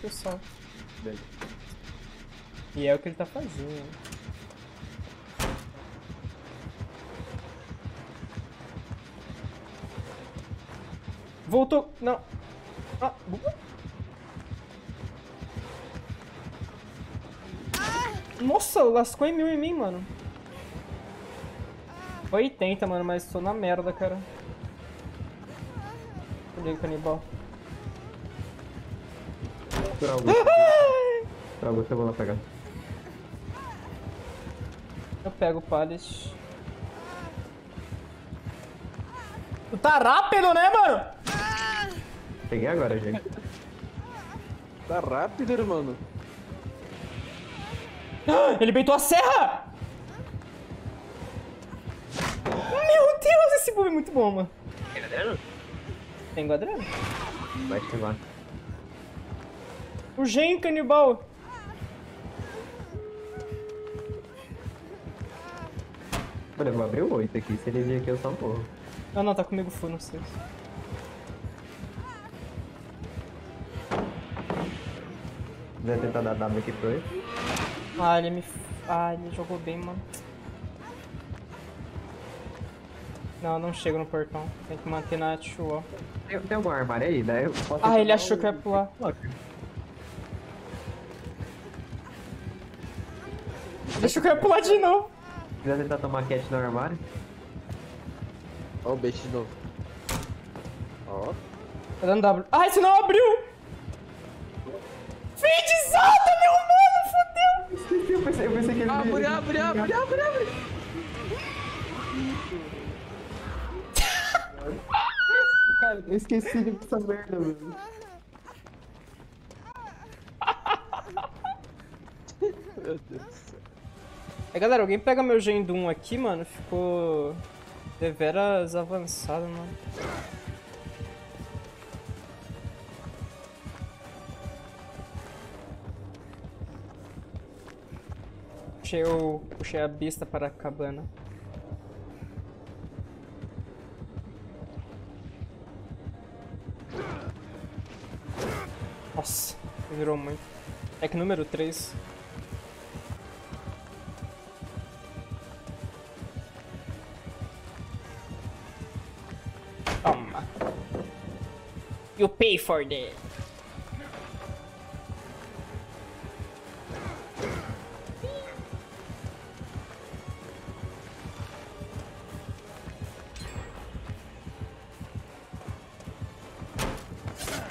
pessoal. Beleza. E é o que ele tá fazendo. Voltou. Não. Ah, Nossa, lascou em mil em mim, mano. 80, mano, mas tô na merda, cara. Olhei o canibal. Algo. Pra você eu vou lá pegar. Eu pego o pallet. Tu tá rápido, né, mano? Peguei agora, gente. Tá rápido, irmão. Ele beitou a serra! Meu Deus, esse boom é muito bom, mano. Tem adreno? Tem guadrano? Vai estivar. O Gen canibal. Olha, eu vou abrir o 8 aqui. Se ele vir aqui, eu só morro. Não, não, tá comigo full, não sei. Vai tentar dar W aqui pro 8. Ah, ele me. Ah, ele jogou bem, mano. Não, não chego no portão. Tem que manter na T-Wall. Tem, tem algum armário aí? Daí eu posso Ah, ele achou o- que eu ia pular. Deixa eu eu ia pular de novo. Se quiser tentar tomar cat no armário. Ó o bait de novo. Ó. Tá dando W. Ah, esse não abriu! Feed salta, meu mano, fodeu! Esqueci, eu pensei, eu pensei que ele Abre, abre, abre, abre, abre. Cara, eu esqueci dessa merda, mano. Meu Deus. É, galera, alguém pega meu Gen Doom aqui, mano. Ficou deveras avançado, mano. Puxei, o, puxei a besta para a cabana. Nossa, virou muito. É que número 3. You pay for that.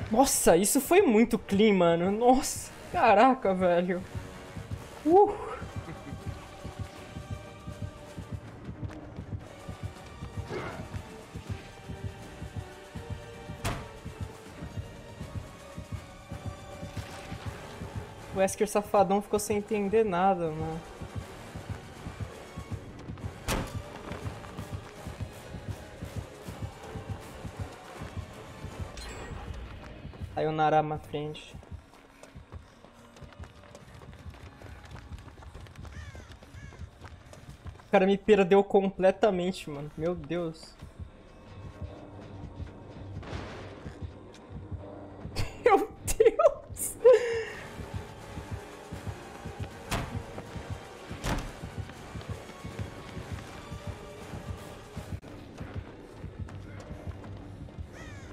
Nossa, isso foi muito clean, mano. Nossa, caraca, velho. Uh. O Wesker safadão ficou sem entender nada, mano. Aí o Narama à frente. O cara me perdeu completamente, mano. Meu Deus.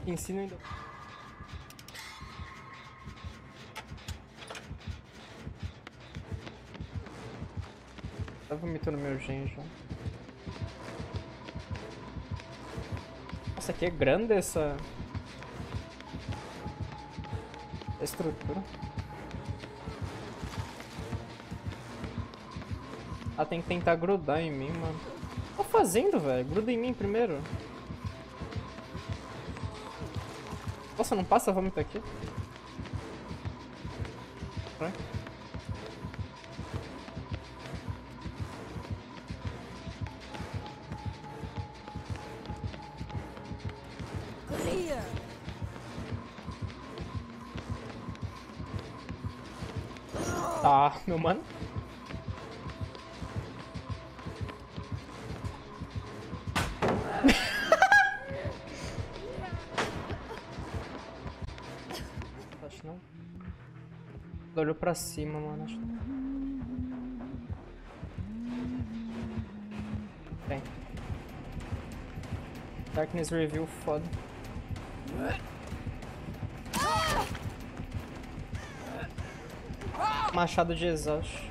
Ensino ainda. Tá vomitando meu gen. Nossa, aqui é grande essa... Estrutura. Ah, tem que tentar grudar em mim, mano. Tá fazendo, velho? Gruda em mim primeiro. Nossa, não passa vômito aqui? Tá, meu mano. Olhou pra cima, mano. Tem. Darkness Review foda. Machado de exausto.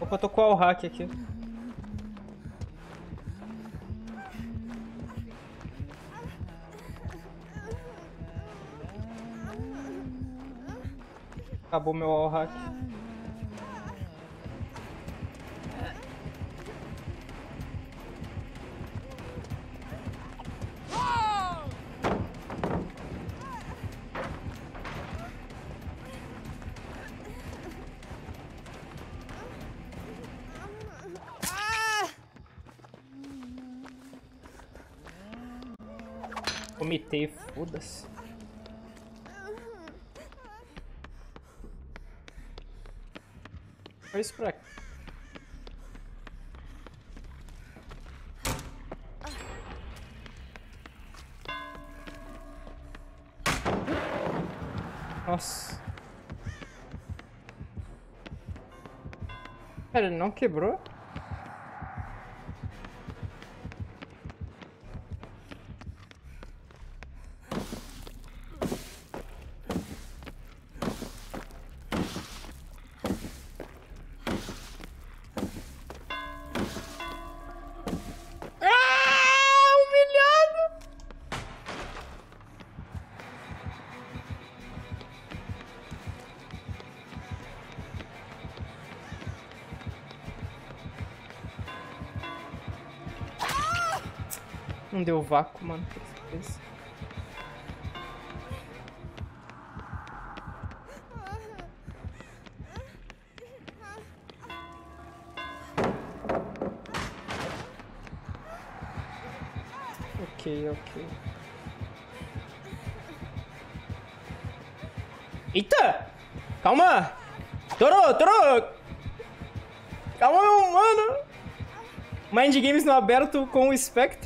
Opa, tô com o hack aqui. Acabou meu all hack. Comitê, foda-se. Isso pra. Nossa. Pera, ele não quebrou? Não deu vácuo, mano. com certeza. Ok, ok. Eita! Calma! Torou, torou! Calma, meu mano! Mind Games no aberto com o Spectre.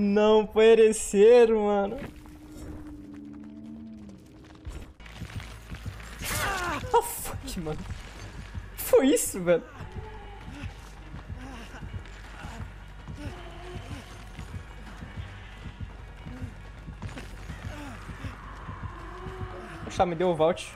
Não perecer, mano. Ah, fuck, mano. Foi isso, velho? Poxa, me deu o vault.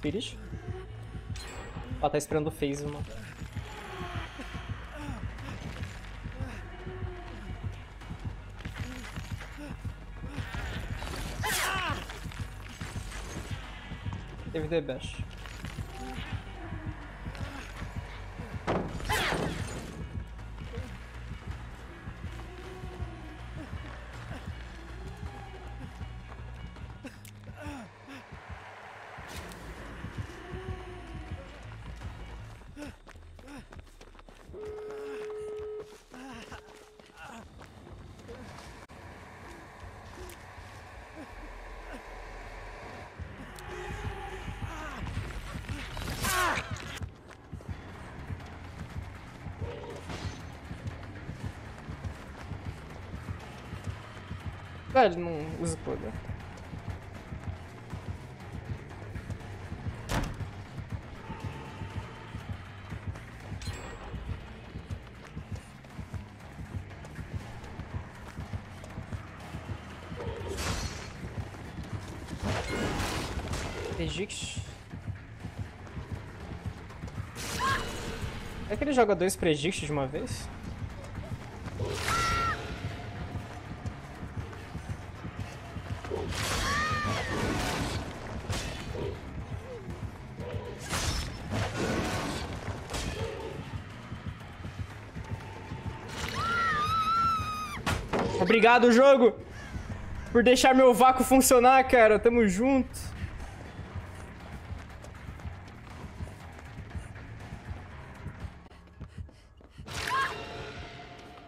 Spirit. Ela tá esperando o phase, mano. Teve the bash. Ah, ele não usa poder. Prejix. É que ele joga dois Prejix de uma vez? Obrigado, jogo, por deixar meu vácuo funcionar, cara. Tamo junto.